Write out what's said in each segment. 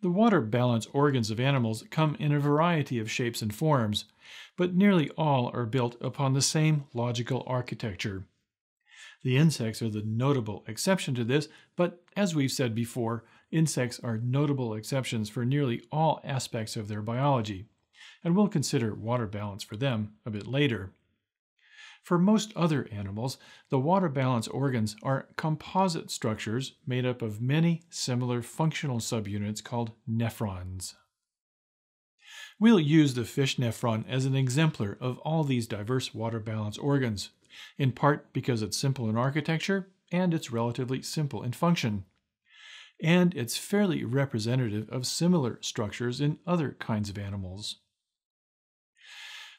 The water balance organs of animals come in a variety of shapes and forms, but nearly all are built upon the same logical architecture. The insects are the notable exception to this, but as we've said before, insects are notable exceptions for nearly all aspects of their biology, and we'll consider water balance for them a bit later. For most other animals, the water balance organs are composite structures made up of many similar functional subunits called nephrons. We'll use the fish nephron as an exemplar of all these diverse water balance organs, in part because it's simple in architecture and it's relatively simple in function. And it's fairly representative of similar structures in other kinds of animals.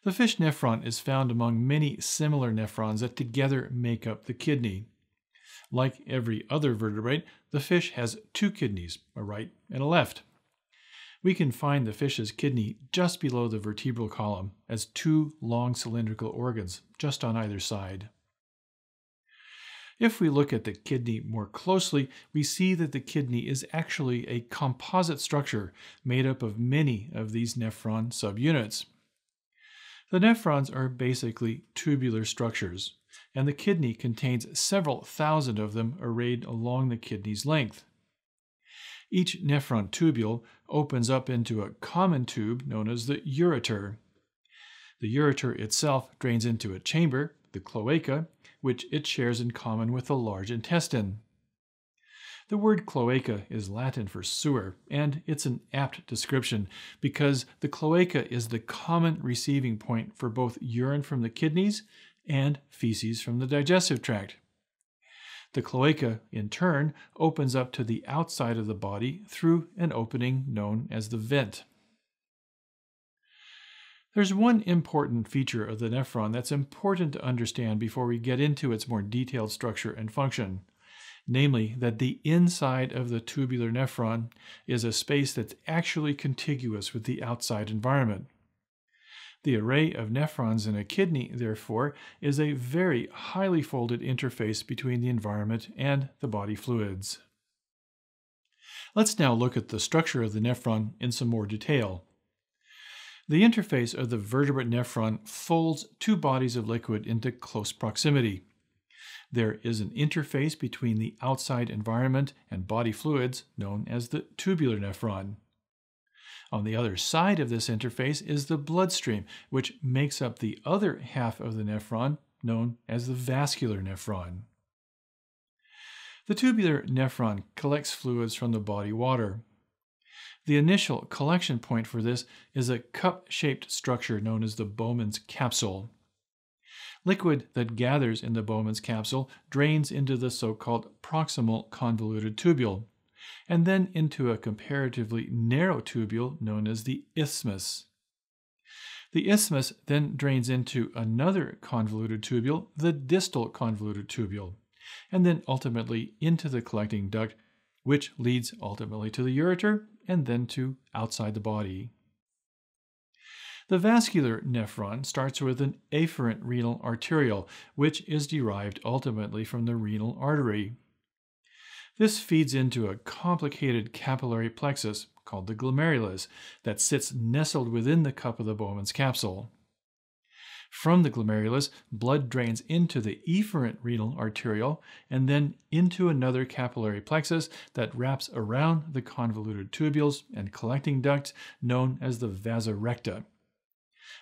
The fish nephron is found among many similar nephrons that together make up the kidney. Like every other vertebrate, the fish has two kidneys, a right and a left. We can find the fish's kidney just below the vertebral column as two long cylindrical organs just on either side. If we look at the kidney more closely, we see that the kidney is actually a composite structure made up of many of these nephron subunits. The nephrons are basically tubular structures, and the kidney contains several thousand of them arrayed along the kidney's length. Each nephron tubule opens up into a common tube known as the ureter. The ureter itself drains into a chamber, the cloaca, which it shares in common with the large intestine. The word cloaca is Latin for sewer, and it's an apt description because the cloaca is the common receiving point for both urine from the kidneys and feces from the digestive tract. The cloaca, in turn, opens up to the outside of the body through an opening known as the vent. There's one important feature of the nephron that's important to understand before we get into its more detailed structure and function namely that the inside of the tubular nephron is a space that's actually contiguous with the outside environment. The array of nephrons in a kidney, therefore, is a very highly folded interface between the environment and the body fluids. Let's now look at the structure of the nephron in some more detail. The interface of the vertebrate nephron folds two bodies of liquid into close proximity. There is an interface between the outside environment and body fluids known as the tubular nephron. On the other side of this interface is the bloodstream, which makes up the other half of the nephron known as the vascular nephron. The tubular nephron collects fluids from the body water. The initial collection point for this is a cup-shaped structure known as the Bowman's capsule. Liquid that gathers in the Bowman's capsule drains into the so-called proximal convoluted tubule, and then into a comparatively narrow tubule known as the isthmus. The isthmus then drains into another convoluted tubule, the distal convoluted tubule, and then ultimately into the collecting duct, which leads ultimately to the ureter and then to outside the body. The vascular nephron starts with an afferent renal arteriole, which is derived ultimately from the renal artery. This feeds into a complicated capillary plexus called the glomerulus that sits nestled within the cup of the Bowman's capsule. From the glomerulus, blood drains into the efferent renal arteriole and then into another capillary plexus that wraps around the convoluted tubules and collecting ducts known as the vasa recta.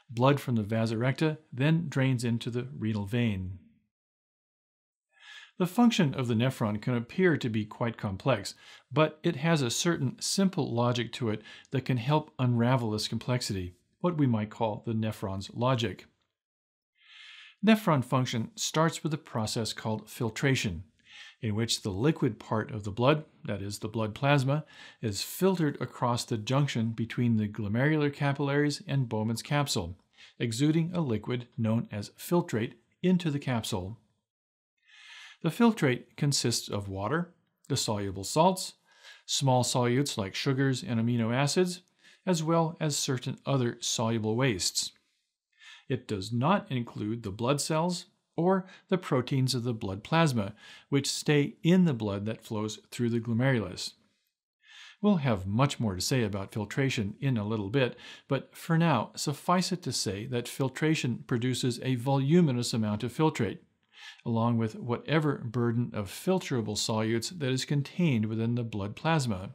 Blood from the vasa recta then drains into the renal vein. The function of the nephron can appear to be quite complex, but it has a certain simple logic to it that can help unravel this complexity, what we might call the nephron's logic. Nephron function starts with a process called filtration, in which the liquid part of the blood, that is, the blood plasma, is filtered across the junction between the glomerular capillaries and Bowman's capsule, exuding a liquid known as filtrate into the capsule. The filtrate consists of water, the soluble salts, small solutes like sugars and amino acids, as well as certain other soluble wastes. It does not include the blood cells, or the proteins of the blood plasma, which stay in the blood that flows through the glomerulus. We'll have much more to say about filtration in a little bit, but for now, suffice it to say that filtration produces a voluminous amount of filtrate, along with whatever burden of filterable solutes that is contained within the blood plasma.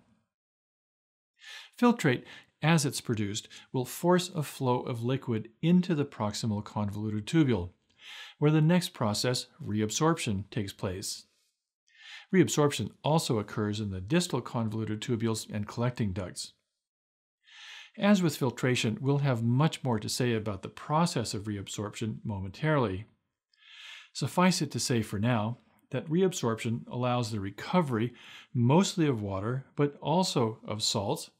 Filtrate, as it's produced, will force a flow of liquid into the proximal convoluted tubule, where the next process, reabsorption, takes place. Reabsorption also occurs in the distal convoluted tubules and collecting ducts. As with filtration, we'll have much more to say about the process of reabsorption momentarily. Suffice it to say for now that reabsorption allows the recovery mostly of water, but also of salts,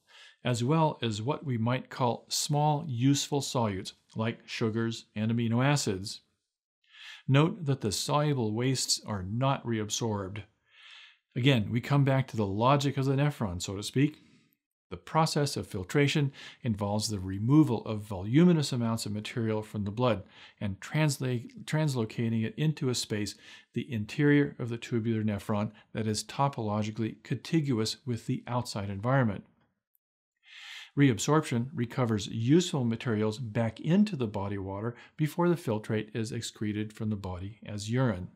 as well as what we might call small useful solutes like sugars and amino acids. Note that the soluble wastes are not reabsorbed. Again, we come back to the logic of the nephron, so to speak. The process of filtration involves the removal of voluminous amounts of material from the blood and translocating it into a space, the interior of the tubular nephron, that is topologically contiguous with the outside environment. Reabsorption recovers useful materials back into the body water before the filtrate is excreted from the body as urine.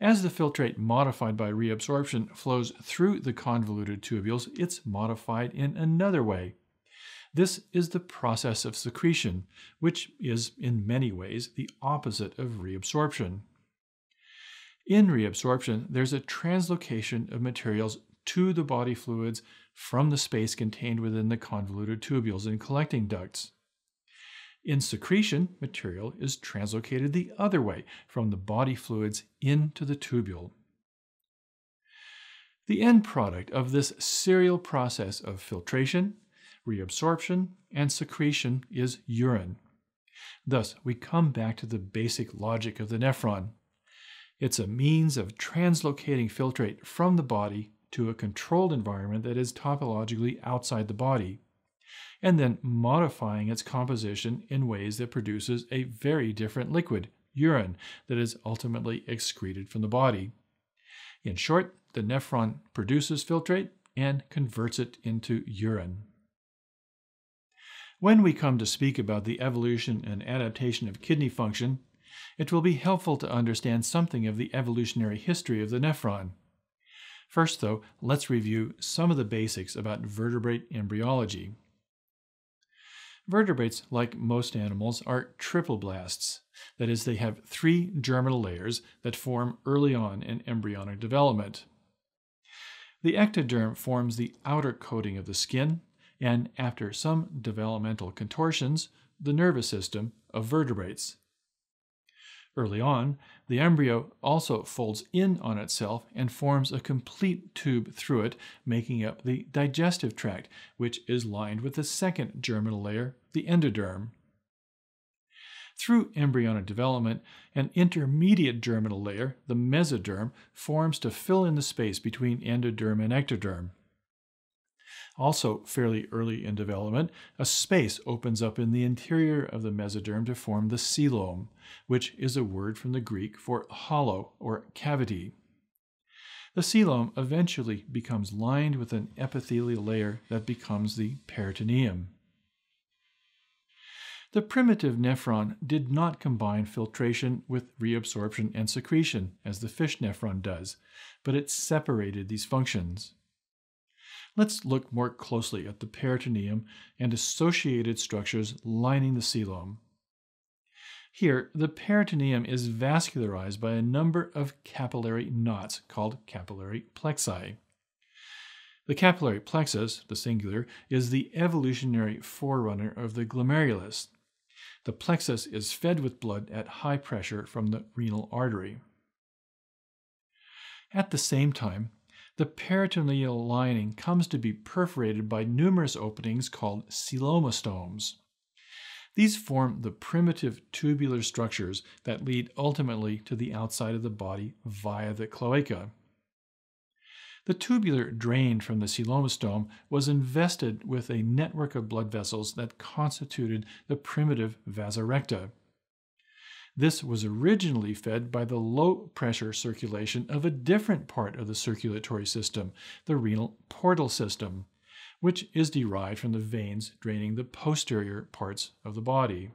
As the filtrate modified by reabsorption flows through the convoluted tubules, it's modified in another way. This is the process of secretion, which is in many ways the opposite of reabsorption. In reabsorption, there's a translocation of materials to the body fluids from the space contained within the convoluted tubules and collecting ducts. In secretion, material is translocated the other way from the body fluids into the tubule. The end product of this serial process of filtration, reabsorption, and secretion is urine. Thus, we come back to the basic logic of the nephron. It's a means of translocating filtrate from the body to a controlled environment that is topologically outside the body and then modifying its composition in ways that produces a very different liquid, urine, that is ultimately excreted from the body. In short, the nephron produces filtrate and converts it into urine. When we come to speak about the evolution and adaptation of kidney function, it will be helpful to understand something of the evolutionary history of the nephron. First, though, let's review some of the basics about vertebrate embryology. Vertebrates, like most animals, are triploblasts. That is, they have three germinal layers that form early on in embryonic development. The ectoderm forms the outer coating of the skin, and after some developmental contortions, the nervous system of vertebrates. Early on, the embryo also folds in on itself and forms a complete tube through it, making up the digestive tract, which is lined with the second germinal layer, the endoderm. Through embryonic development, an intermediate germinal layer, the mesoderm, forms to fill in the space between endoderm and ectoderm. Also, fairly early in development, a space opens up in the interior of the mesoderm to form the coelom, which is a word from the Greek for hollow or cavity. The coelom eventually becomes lined with an epithelial layer that becomes the peritoneum. The primitive nephron did not combine filtration with reabsorption and secretion, as the fish nephron does, but it separated these functions. Let's look more closely at the peritoneum and associated structures lining the coelom. Here, the peritoneum is vascularized by a number of capillary knots called capillary plexi. The capillary plexus, the singular, is the evolutionary forerunner of the glomerulus. The plexus is fed with blood at high pressure from the renal artery. At the same time, the peritoneal lining comes to be perforated by numerous openings called coelomostomes. These form the primitive tubular structures that lead ultimately to the outside of the body via the cloaca. The tubular drained from the coelomostome was invested with a network of blood vessels that constituted the primitive vasa recta. This was originally fed by the low pressure circulation of a different part of the circulatory system, the renal portal system, which is derived from the veins draining the posterior parts of the body.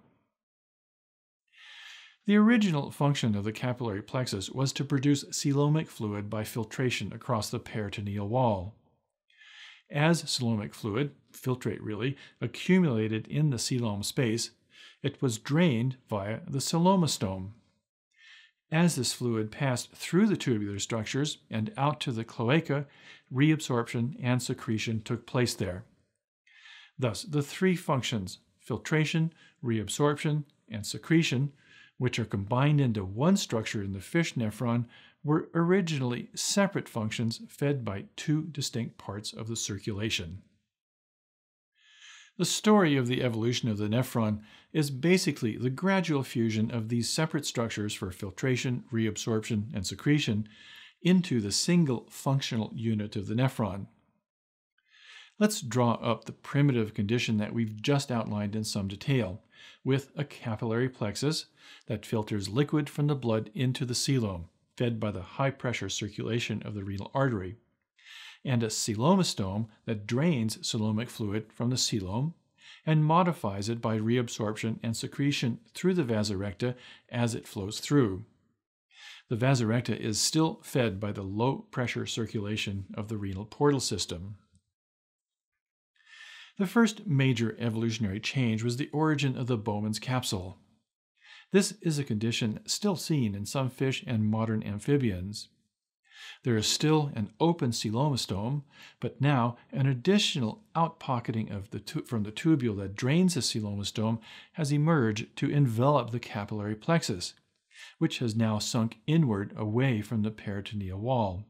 The original function of the capillary plexus was to produce coelomic fluid by filtration across the peritoneal wall. As coelomic fluid, filtrate really, accumulated in the coelom space, it was drained via the coelomostome. As this fluid passed through the tubular structures and out to the cloaca, reabsorption and secretion took place there. Thus, the three functions, filtration, reabsorption, and secretion, which are combined into one structure in the fish nephron, were originally separate functions fed by two distinct parts of the circulation. The story of the evolution of the nephron is basically the gradual fusion of these separate structures for filtration, reabsorption, and secretion into the single functional unit of the nephron. Let's draw up the primitive condition that we've just outlined in some detail, with a capillary plexus that filters liquid from the blood into the coelom, fed by the high pressure circulation of the renal artery and a coelomostome that drains coelomic fluid from the coelom and modifies it by reabsorption and secretion through the vasa recta as it flows through. The vasa recta is still fed by the low pressure circulation of the renal portal system. The first major evolutionary change was the origin of the Bowman's capsule. This is a condition still seen in some fish and modern amphibians. There is still an open coelomostome, but now an additional outpocketing of the from the tubule that drains the coelomostome has emerged to envelop the capillary plexus, which has now sunk inward away from the peritoneal wall.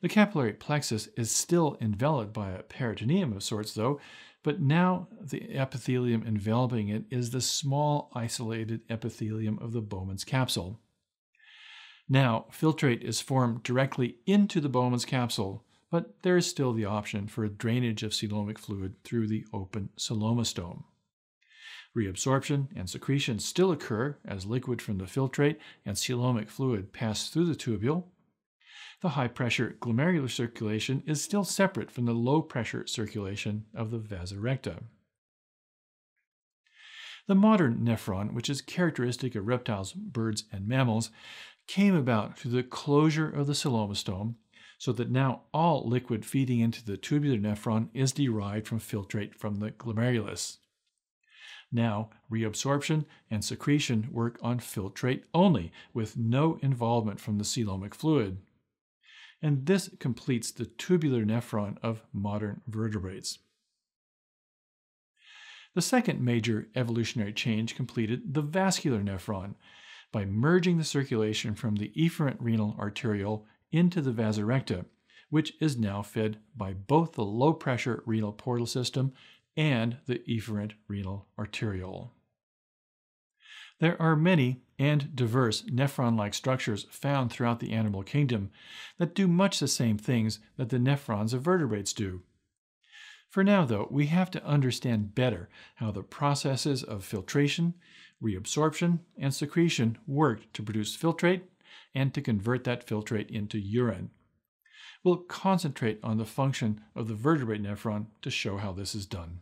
The capillary plexus is still enveloped by a peritoneum of sorts, though, but now the epithelium enveloping it is the small isolated epithelium of the Bowman's capsule. Now, filtrate is formed directly into the Bowman's capsule, but there is still the option for drainage of coelomic fluid through the open coelomostome. Reabsorption and secretion still occur as liquid from the filtrate and coelomic fluid pass through the tubule. The high pressure glomerular circulation is still separate from the low pressure circulation of the vasa recta. The modern nephron, which is characteristic of reptiles, birds, and mammals, came about through the closure of the coelomostome, so that now all liquid feeding into the tubular nephron is derived from filtrate from the glomerulus. Now, reabsorption and secretion work on filtrate only, with no involvement from the coelomic fluid. And this completes the tubular nephron of modern vertebrates. The second major evolutionary change completed the vascular nephron, by merging the circulation from the efferent renal arteriole into the vasa recta, which is now fed by both the low pressure renal portal system and the efferent renal arteriole. There are many and diverse nephron like structures found throughout the animal kingdom that do much the same things that the nephrons of vertebrates do. For now, though, we have to understand better how the processes of filtration, reabsorption, and secretion work to produce filtrate and to convert that filtrate into urine. We'll concentrate on the function of the vertebrate nephron to show how this is done.